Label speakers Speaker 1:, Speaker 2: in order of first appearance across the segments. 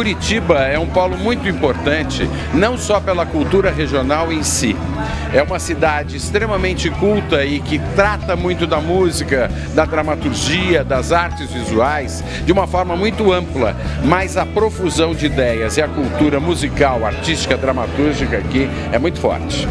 Speaker 1: Curitiba é um polo muito importante, não só pela cultura regional em si. É uma cidade extremamente culta e que trata muito da música, da dramaturgia, das artes visuais, de uma forma muito ampla, mas a profusão de ideias e a cultura musical, artística, dramatúrgica aqui é muito forte.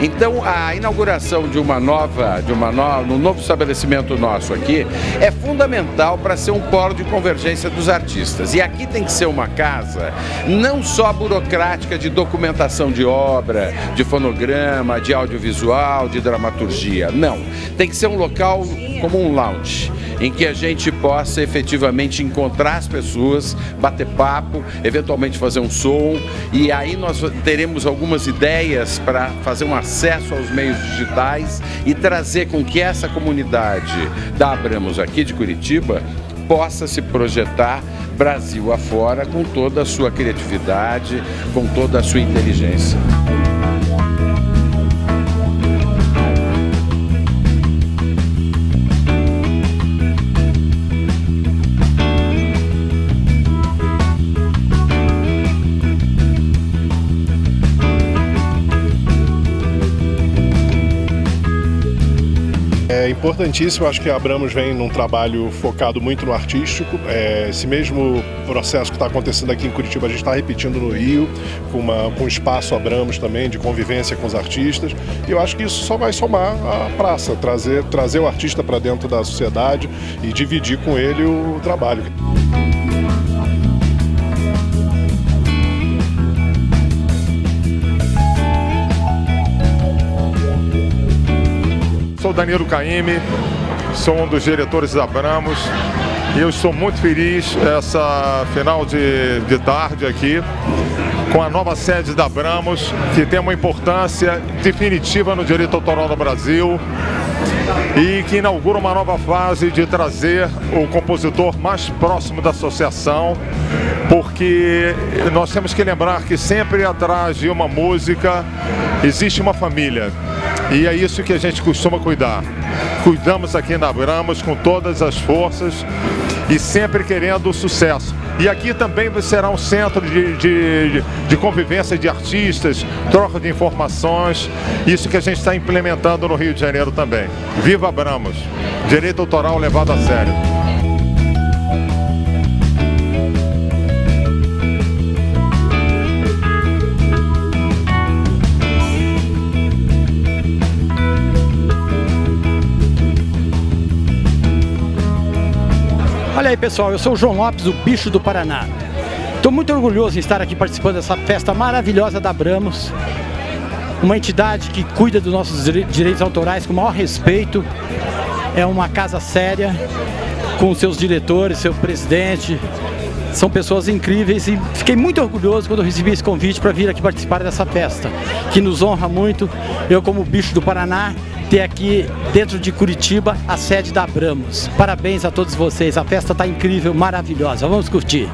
Speaker 1: Então, a inauguração de uma nova, de uma no, um novo estabelecimento nosso aqui é fundamental para ser um polo de convergência dos artistas. E aqui tem que ser uma casa não só burocrática de documentação de obra, de fonograma, de audiovisual, de dramaturgia. Não. Tem que ser um local como um lounge em que a gente possa efetivamente encontrar as pessoas, bater papo, eventualmente fazer um som e aí nós teremos algumas ideias para fazer um acesso aos meios digitais e trazer com que essa comunidade da Abramos aqui de Curitiba possa se projetar Brasil afora com toda a sua criatividade, com toda a sua inteligência.
Speaker 2: É importantíssimo, acho que a Abramos vem num trabalho focado muito no artístico. É, esse mesmo processo que está acontecendo aqui em Curitiba, a gente está repetindo no Rio, com, uma, com um espaço Abramos também, de convivência com os artistas. E eu acho que isso só vai somar a praça, trazer, trazer o artista para dentro da sociedade e dividir com ele o trabalho.
Speaker 3: Sou Danilo Caime, sou um dos diretores da Abramos e eu estou muito feliz essa final de, de tarde aqui com a nova sede da Abramos, que tem uma importância definitiva no direito autoral do Brasil e que inaugura uma nova fase de trazer o compositor mais próximo da associação, porque nós temos que lembrar que sempre atrás de uma música existe uma família. E é isso que a gente costuma cuidar. Cuidamos aqui na Abramos com todas as forças e sempre querendo o sucesso. E aqui também será um centro de, de, de convivência de artistas, troca de informações, isso que a gente está implementando no Rio de Janeiro também. Viva Abramos! Direito autoral levado a sério.
Speaker 4: Olha aí pessoal, eu sou o João Lopes, o bicho do Paraná. Estou muito orgulhoso em estar aqui participando dessa festa maravilhosa da Abramos. Uma entidade que cuida dos nossos direitos autorais com o maior respeito. É uma casa séria, com seus diretores, seu presidente. São pessoas incríveis e fiquei muito orgulhoso quando recebi esse convite para vir aqui participar dessa festa, que nos honra muito. Eu como bicho do Paraná ter aqui dentro de Curitiba a sede da Abramos. Parabéns a todos vocês, a festa está incrível, maravilhosa. Vamos curtir.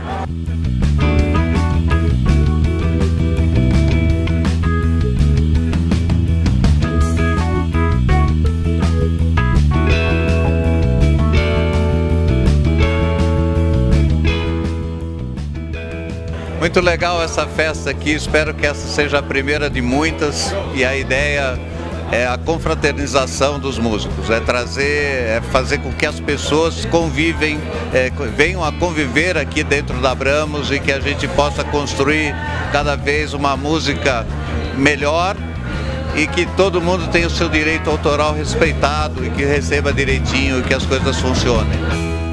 Speaker 5: Muito legal essa festa aqui, espero que essa seja a primeira de muitas e a ideia é a confraternização dos músicos, é trazer, é fazer com que as pessoas convivem, é, venham a conviver aqui dentro da Abramos e que a gente possa construir cada vez uma música melhor e que todo mundo tenha o seu direito autoral respeitado e que receba direitinho e que as coisas funcionem.